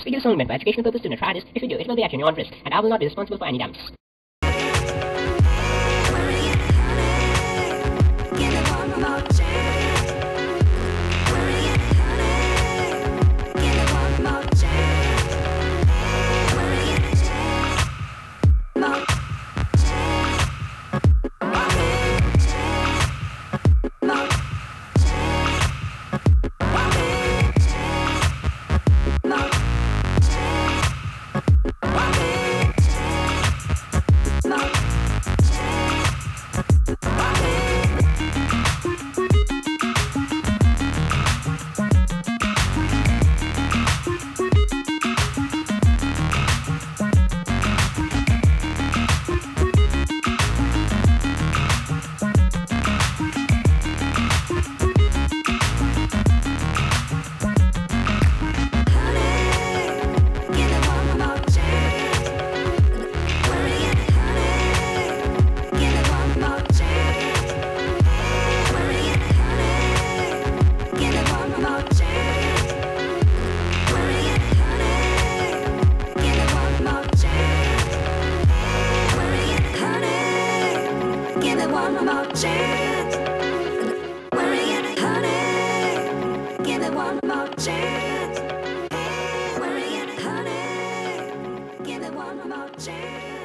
This video is only meant for educational purposes. Do not try this. If you do, it will be at your own risk, and I will not be responsible for any damages. one more chance. Honey, give one more chance. Honey, give it one more chance.